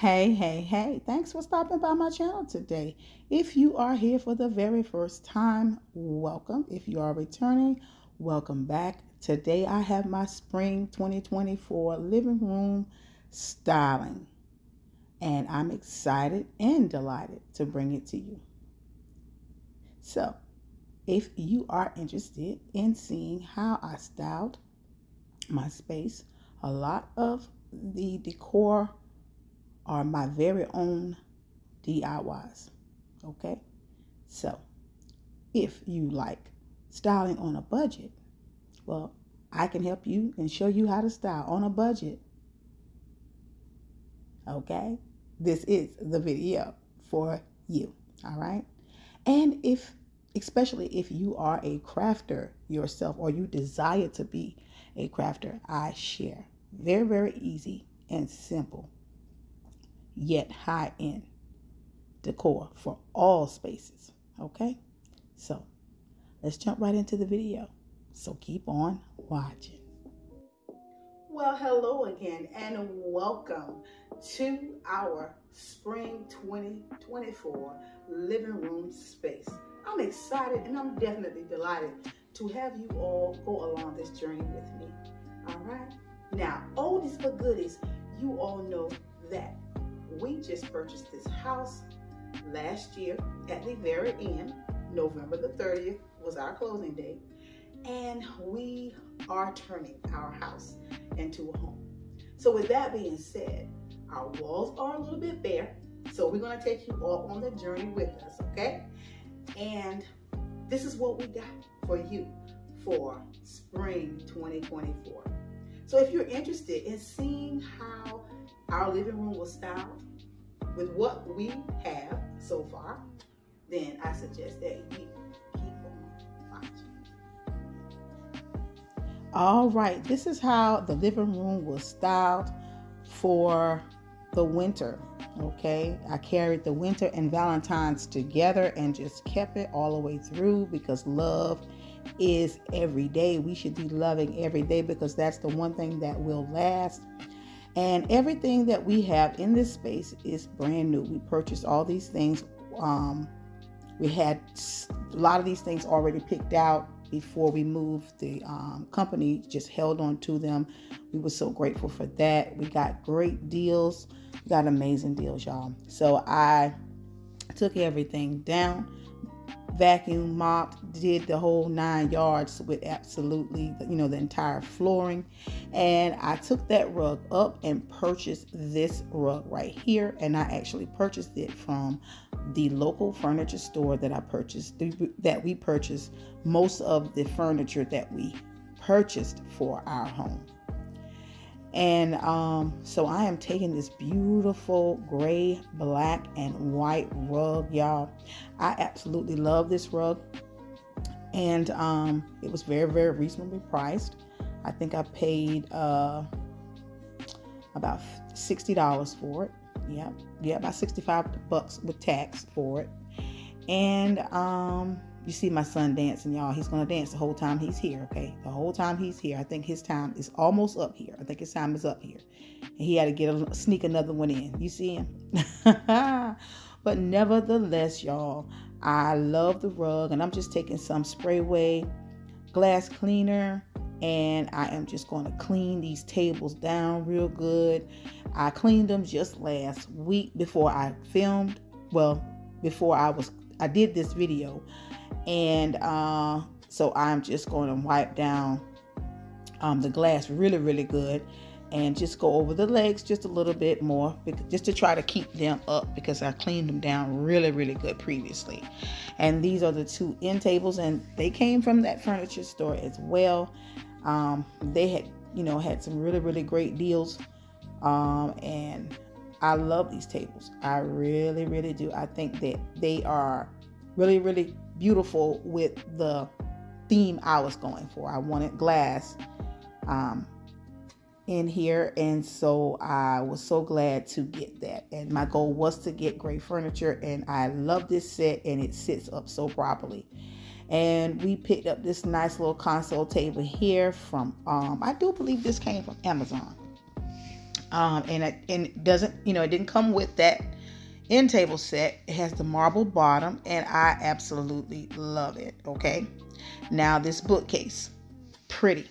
Hey, hey, hey, thanks for stopping by my channel today. If you are here for the very first time, welcome. If you are returning, welcome back. Today I have my spring 2024 living room styling, and I'm excited and delighted to bring it to you. So, if you are interested in seeing how I styled my space, a lot of the decor are my very own DIYs. Okay? So, if you like styling on a budget, well, I can help you and show you how to style on a budget. Okay? This is the video for you. All right? And if, especially if you are a crafter yourself or you desire to be a crafter, I share very, very easy and simple yet high end decor for all spaces. Okay? So let's jump right into the video. So keep on watching. Well, hello again and welcome to our spring 2024 living room space. I'm excited and I'm definitely delighted to have you all go along this journey with me. All right? Now, oldies but goodies, you all know that we just purchased this house last year at the very end. November the 30th was our closing date. And we are turning our house into a home. So with that being said, our walls are a little bit bare. So we're going to take you all on the journey with us, okay? And this is what we got for you for spring 2024. So if you're interested in seeing how our living room was styled with what we have so far, then I suggest that you keep on watching. All right, this is how the living room was styled for the winter. Okay, I carried the winter and Valentine's together and just kept it all the way through because love is every day. We should be loving every day because that's the one thing that will last and everything that we have in this space is brand new. We purchased all these things. Um, we had a lot of these things already picked out before we moved. The um, company just held on to them. We were so grateful for that. We got great deals. We got amazing deals, y'all. So I took everything down vacuum mopped, did the whole nine yards with absolutely, you know, the entire flooring. And I took that rug up and purchased this rug right here. And I actually purchased it from the local furniture store that I purchased, that we purchased most of the furniture that we purchased for our home. And um, so I am taking this beautiful gray, black, and white rug, y'all. I absolutely love this rug. And um, it was very, very reasonably priced. I think I paid uh, about $60 for it. Yeah, yeah, about 65 bucks with tax for it. And um, you see my son dancing, y'all. He's gonna dance the whole time he's here, okay? The whole time he's here. I think his time is almost up here. I think his time is up here. And he had to get a sneak another one in. You see him? but nevertheless, y'all, I love the rug, and I'm just taking some Sprayway glass cleaner and I am just going to clean these tables down real good. I cleaned them just last week before I filmed. Well, before I was I did this video and uh, so I'm just going to wipe down um, the glass really, really good and just go over the legs just a little bit more just to try to keep them up because I cleaned them down really, really good previously. And these are the two end tables, and they came from that furniture store as well. Um, they had, you know, had some really, really great deals. Um, and I love these tables. I really, really do. I think that they are really, really beautiful with the theme I was going for. I wanted glass um, in here, and so I was so glad to get that. And my goal was to get great furniture, and I love this set, and it sits up so properly. And we picked up this nice little console table here from, um, I do believe this came from Amazon. Um, and it, and it doesn't, you know, it didn't come with that end table set. It has the marble bottom, and I absolutely love it. Okay. Now, this bookcase, pretty.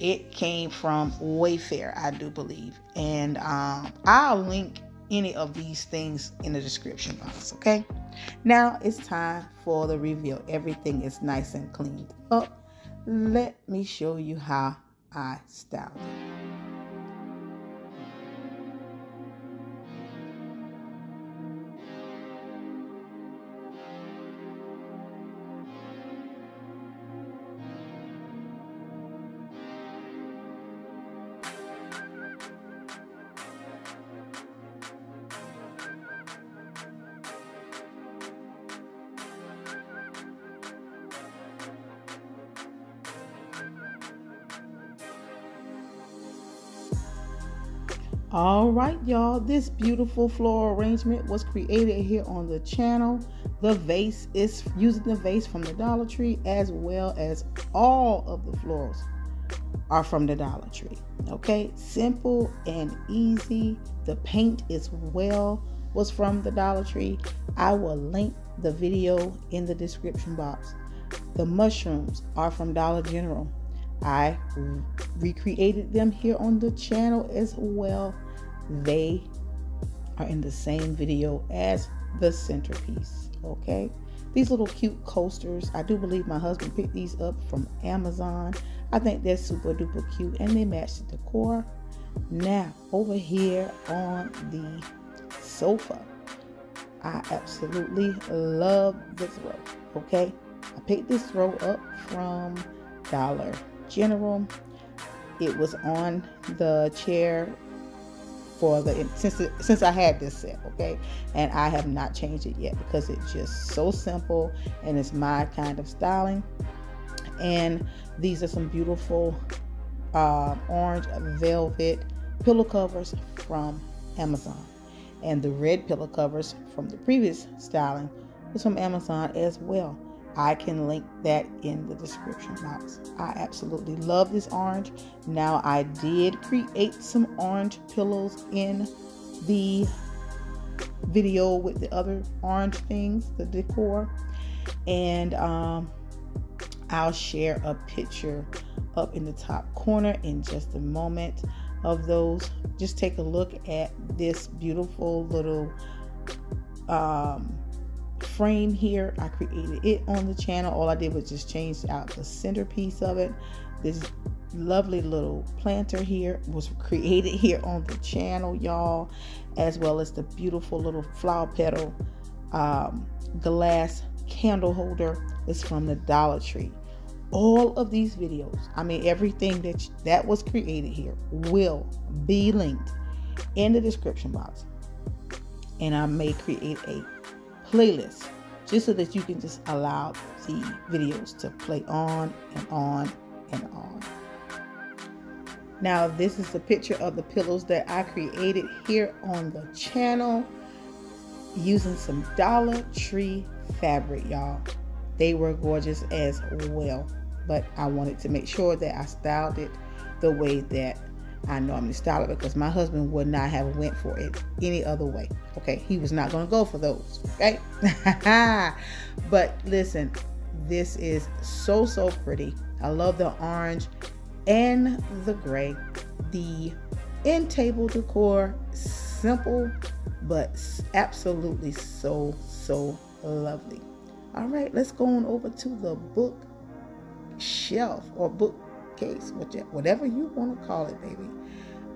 It came from Wayfair, I do believe. And um, I'll link any of these things in the description box. Okay. Now it's time for the reveal. Everything is nice and cleaned up. Let me show you how I style it. All right, y'all, this beautiful floral arrangement was created here on the channel. The vase is using the vase from the Dollar Tree as well as all of the florals are from the Dollar Tree. Okay, simple and easy. The paint as well was from the Dollar Tree. I will link the video in the description box. The mushrooms are from Dollar General. I recreated them here on the channel as well. They are in the same video as the centerpiece. Okay. These little cute coasters, I do believe my husband picked these up from Amazon. I think they're super duper cute and they match the decor. Now, over here on the sofa, I absolutely love the throw. Okay. I picked this throw up from Dollar General. It was on the chair for the since since I had this set, okay, and I have not changed it yet because it's just so simple and it's my kind of styling. And these are some beautiful uh, orange velvet pillow covers from Amazon, and the red pillow covers from the previous styling was from Amazon as well. I can link that in the description box. I absolutely love this orange. Now, I did create some orange pillows in the video with the other orange things, the decor, and um, I'll share a picture up in the top corner in just a moment of those. Just take a look at this beautiful little um, frame here. I created it on the channel. All I did was just change out the centerpiece of it. This lovely little planter here was created here on the channel, y'all, as well as the beautiful little flower petal um, glass candle holder is from the Dollar Tree. All of these videos, I mean, everything that that was created here will be linked in the description box. And I may create a playlist just so that you can just allow the videos to play on and on and on. Now, this is a picture of the pillows that I created here on the channel using some Dollar Tree fabric, y'all. They were gorgeous as well, but I wanted to make sure that I styled it the way that I normally style it because my husband would not have went for it any other way. Okay, he was not going to go for those. Okay, but listen, this is so so pretty. I love the orange and the gray. The end table decor, simple but absolutely so so lovely. All right, let's go on over to the book shelf or book case, whatever you want to call it, baby.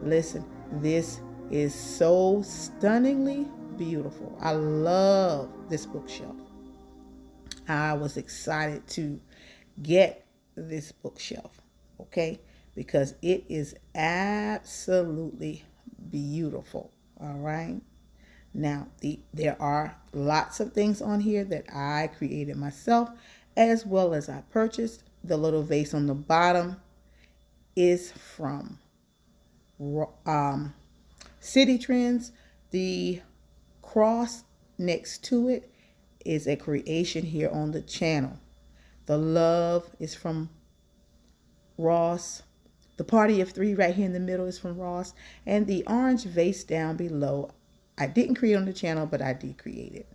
Listen, this is so stunningly beautiful. I love this bookshelf. I was excited to get this bookshelf, okay? Because it is absolutely beautiful, all right? Now, the, there are lots of things on here that I created myself as well as I purchased. The little vase on the bottom is from um, Citi Trends. The cross next to it is a creation here on the channel. The love is from Ross. The party of three right here in the middle is from Ross. And the orange vase down below, I didn't create on the channel, but I did create it.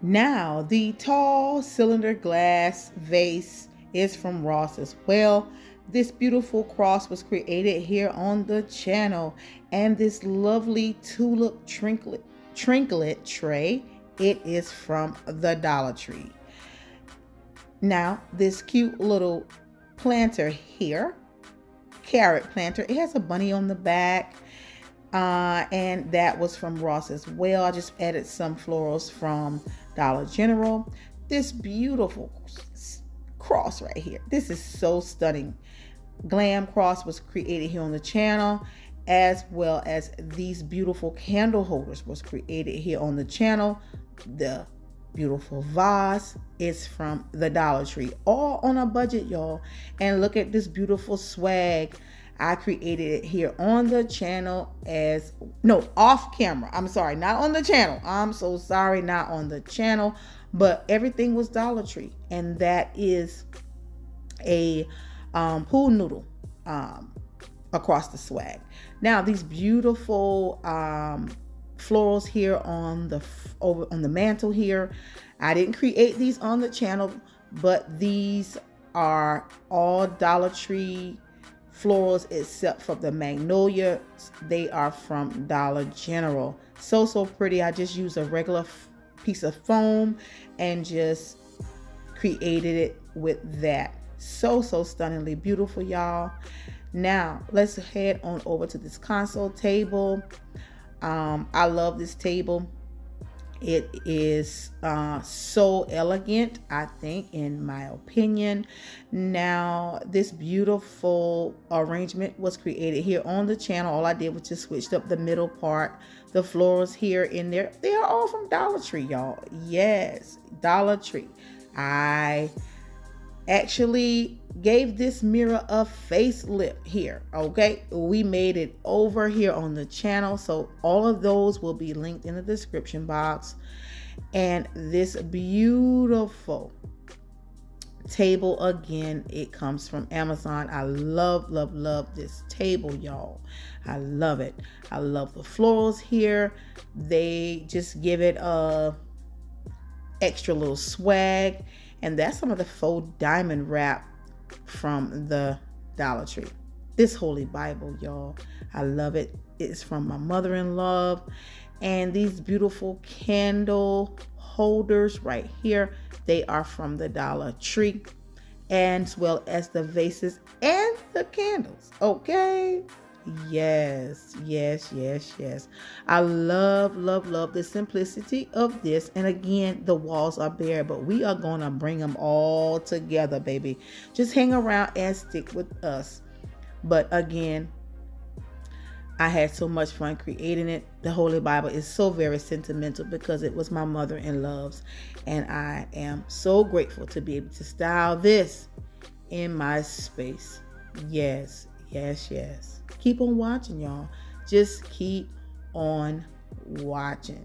Now, the tall cylinder glass vase is from Ross as well. This beautiful cross was created here on the channel. And this lovely tulip trinket, tray, it is from the Dollar Tree. Now, this cute little planter here, carrot planter, it has a bunny on the back. Uh, and that was from Ross as well. I just added some florals from Dollar General. This beautiful cross right here. This is so stunning. Glam cross was created here on the channel as well as these beautiful candle holders was created here on the channel. The beautiful vase is from the Dollar Tree. All on a budget, y'all. And look at this beautiful swag. I created it here on the channel as no off camera. I'm sorry, not on the channel. I'm so sorry, not on the channel, but everything was Dollar Tree, and that is a um, pool noodle um, across the swag. Now these beautiful um, florals here on the over on the mantle here. I didn't create these on the channel, but these are all Dollar Tree florals except for the magnolia. They are from Dollar General. So, so pretty. I just use a regular piece of foam and just created it with that. So, so stunningly beautiful, y'all. Now, let's head on over to this console table. Um, I love this table. It is uh, so elegant, I think, in my opinion. Now, this beautiful arrangement was created here on the channel. All I did was just switched up the middle part. The florals here in there, they are all from Dollar Tree, y'all. Yes, Dollar Tree. I actually gave this mirror a facelift here okay? We made it over here on the channel so all of those will be linked in the description box. And this beautiful table again it comes from amazon. I love love love this table y'all. I love it. I love the florals here. They just give it a extra little swag and that's some of the faux diamond wrap from the Dollar Tree. This Holy Bible, y'all, I love it. It's from my mother in law. And these beautiful candle holders right here, they are from the Dollar Tree, as well as the vases and the candles. Okay. Yes, yes, yes, yes. I love, love, love the simplicity of this. And again, the walls are bare, but we are going to bring them all together, baby. Just hang around and stick with us. But again, I had so much fun creating it. The Holy Bible is so very sentimental because it was my mother in love's. And I am so grateful to be able to style this in my space. Yes, yes, yes keep on watching, y'all. Just keep on watching.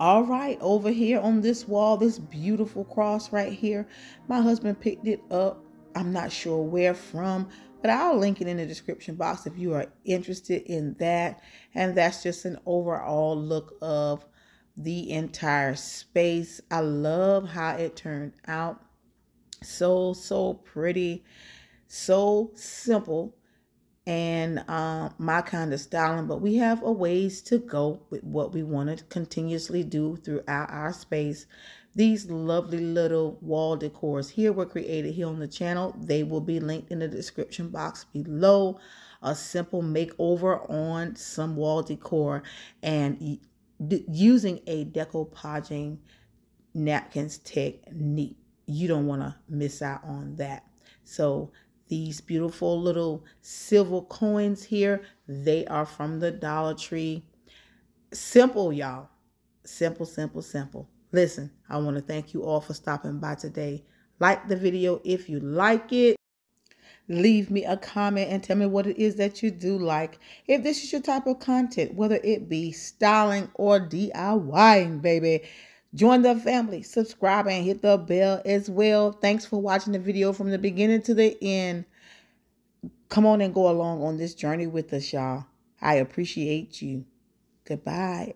All right, over here on this wall, this beautiful cross right here, my husband picked it up. I'm not sure where from, but I'll link it in the description box if you are interested in that. And that's just an overall look of the entire space. I love how it turned out. So, so pretty, so simple, and um, my kind of styling. But we have a ways to go with what we want to continuously do throughout our space. These lovely little wall decors here were created here on the channel. They will be linked in the description box below. A simple makeover on some wall decor and using a decoupaging napkins technique. You don't want to miss out on that. So these beautiful little silver coins here, they are from the Dollar Tree. Simple, y'all. Simple, simple, simple. Listen, I want to thank you all for stopping by today. Like the video if you like it. leave me a comment and tell me what it is that you do like. If this is your type of content, whether it be styling or DIYing, baby, join the family, subscribe, and hit the bell as well. Thanks for watching the video from the beginning to the end. Come on and go along on this journey with us, y'all. I appreciate you. Goodbye.